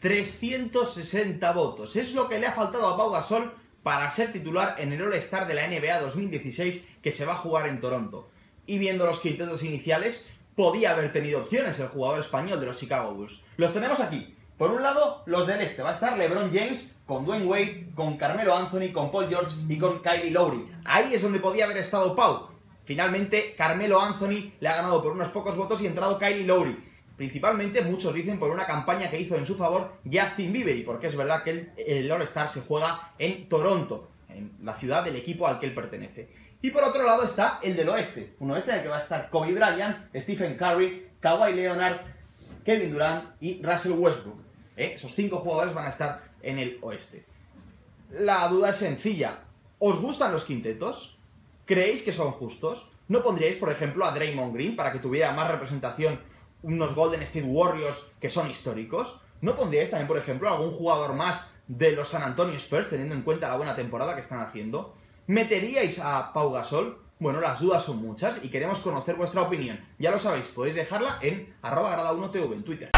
360 votos. Es lo que le ha faltado a Pau Gasol para ser titular en el All-Star de la NBA 2016 que se va a jugar en Toronto. Y viendo los quintetos iniciales, podía haber tenido opciones el jugador español de los Chicago Bulls. Los tenemos aquí. Por un lado, los del este. Va a estar LeBron James con Dwayne Wade, con Carmelo Anthony, con Paul George y con Kylie Lowry. Ahí es donde podía haber estado Pau. Finalmente, Carmelo Anthony le ha ganado por unos pocos votos y ha entrado Kylie Lowry. Principalmente, muchos dicen por una campaña que hizo en su favor Justin Bieber y porque es verdad que el, All-Star se juega en Toronto, en la ciudad del equipo al que él pertenece. Y por otro lado está el del oeste, un oeste en el que va a estar Kobe Bryant, Stephen Curry, Kawhi Leonard, Kevin Durant y Russell Westbrook. ¿Eh? Esos cinco jugadores van a estar en el oeste. La duda es sencilla. ¿Os gustan los quintetos? ¿Creéis que son justos? ¿No pondríais, por ejemplo, a Draymond Green para que tuviera más representación unos Golden State Warriors que son históricos? ¿No pondríais también, por ejemplo, algún jugador más de los San Antonio Spurs, teniendo en cuenta la buena temporada que están haciendo? ¿Meteríais a Pau Gasol? Bueno, las dudas son muchas y queremos conocer vuestra opinión. Ya lo sabéis, podéis dejarla en arroba grada1tv en Twitter.